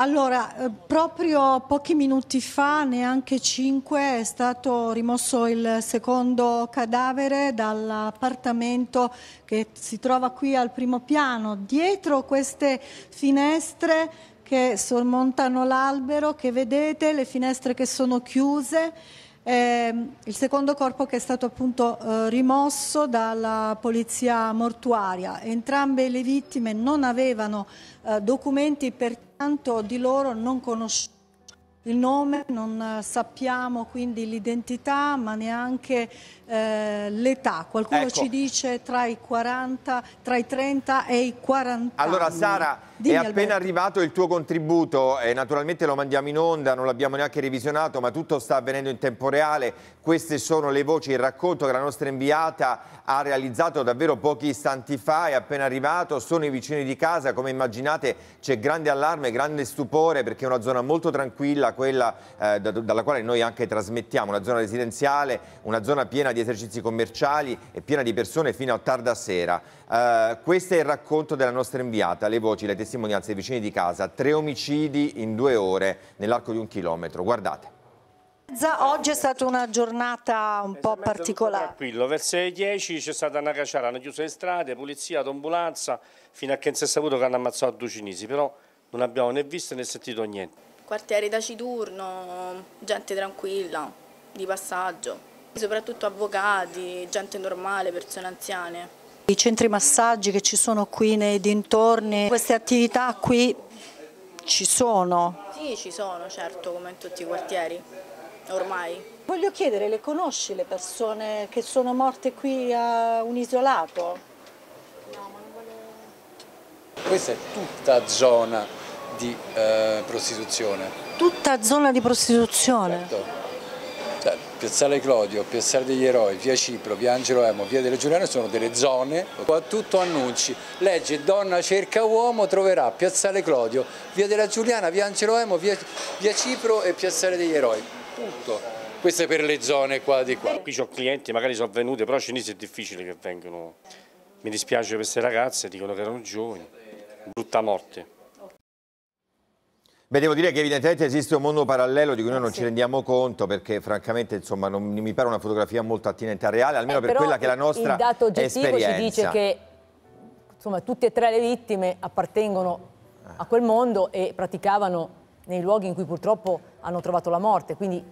Allora, eh, proprio pochi minuti fa, neanche cinque, è stato rimosso il secondo cadavere dall'appartamento che si trova qui al primo piano. Dietro queste finestre che sormontano l'albero, che vedete, le finestre che sono chiuse, eh, il secondo corpo che è stato appunto eh, rimosso dalla polizia mortuaria. Entrambe le vittime non avevano eh, documenti, pertanto di loro non conosciamo il nome, non sappiamo quindi l'identità ma neanche eh, l'età. Qualcuno ecco. ci dice tra i, 40, tra i 30 e i 40 Allora anni. Sara, Dimmi, è appena Alberto. arrivato il tuo contributo e naturalmente lo mandiamo in onda, non l'abbiamo neanche revisionato ma tutto sta avvenendo in tempo reale. Queste sono le voci, il racconto che la nostra inviata ha realizzato davvero pochi istanti fa, è appena arrivato, sono i vicini di casa, come immaginate c'è grande allarme, grande stupore perché è una zona molto tranquilla, quella eh, da, dalla quale noi anche trasmettiamo, una zona residenziale, una zona piena di esercizi commerciali e piena di persone fino a tarda sera. Eh, questo è il racconto della nostra inviata, le voci, le testimonianze dei vicini di casa, tre omicidi in due ore nell'arco di un chilometro, guardate. Oggi è stata una giornata un po' particolare. Tranquillo, verso le 10 c'è stata una cacciara, hanno chiuso le strade, polizia, ambulanza, fino a che non si è saputo che hanno ammazzato due cinesi, però non abbiamo né visto né sentito niente. Quartieri da Citurno, gente tranquilla, di passaggio, soprattutto avvocati, gente normale, persone anziane. I centri massaggi che ci sono qui nei dintorni, queste attività qui ci sono? Sì, ci sono, certo, come in tutti i quartieri ormai. Voglio chiedere, le conosci le persone che sono morte qui a un isolato? No, ma non volevo... Questa è tutta zona di eh, prostituzione. Tutta zona di prostituzione? Certo. Cioè, Piazzale Clodio, Piazzale degli Eroi, Via Cipro, Via Angelo Emo, Via delle Giuliane sono delle zone, qua tutto annunci, legge donna cerca uomo, troverà Piazzale Clodio, Via della Giuliana, Via Angelo Emo, Via, Via Cipro e Piazzale degli Eroi tutto. Questo è per le zone qua di qua. Qui ho clienti, magari sono venute, però cinesi è difficile che vengano. Mi dispiace per queste ragazze, dicono che erano giovani. Brutta morte. Beh, devo dire che evidentemente esiste un mondo parallelo di cui noi non sì. ci rendiamo conto perché francamente insomma, non mi pare una fotografia molto attinente a reale, almeno eh, per quella che è la nostra esperienza. Il dato oggettivo esperienza. ci dice che insomma, tutte e tre le vittime appartengono a quel mondo e praticavano nei luoghi in cui purtroppo hanno trovato la morte, quindi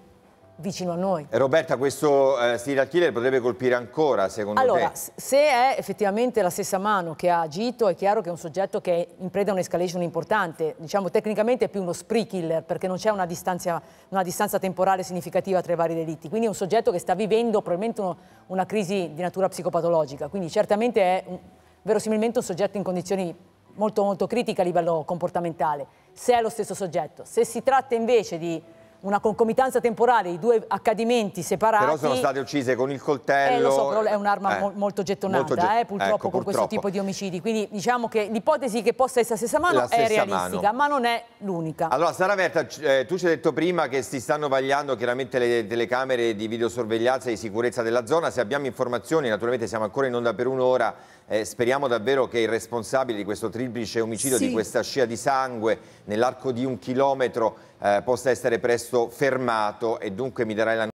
vicino a noi. Roberta, questo eh, serial killer potrebbe colpire ancora, secondo allora, te? se è effettivamente la stessa mano che ha agito, è chiaro che è un soggetto che è in preda a un'escalation importante. Diciamo, tecnicamente è più uno spree killer, perché non c'è una, una distanza, temporale significativa tra i vari delitti. Quindi è un soggetto che sta vivendo probabilmente uno, una crisi di natura psicopatologica. Quindi certamente è un, verosimilmente un soggetto in condizioni molto molto critiche a livello comportamentale, se è lo stesso soggetto. Se si tratta invece di una concomitanza temporale di due accadimenti separati. Però sono state uccise con il coltello. Eh, lo so, però è un'arma eh, molto gettonata, molto get... eh, purtroppo, ecco, con purtroppo. questo tipo di omicidi. Quindi diciamo che l'ipotesi che possa essere la stessa mano la è realistica, mano. ma non è l'unica. Allora, Sara Verta, eh, tu ci hai detto prima che si stanno vagliando chiaramente le telecamere di videosorveglianza e di sicurezza della zona. Se abbiamo informazioni, naturalmente siamo ancora in onda per un'ora, eh, speriamo davvero che il responsabile di questo triplice omicidio, sì. di questa scia di sangue nell'arco di un chilometro, eh, possa essere presto fermato e dunque mi darai la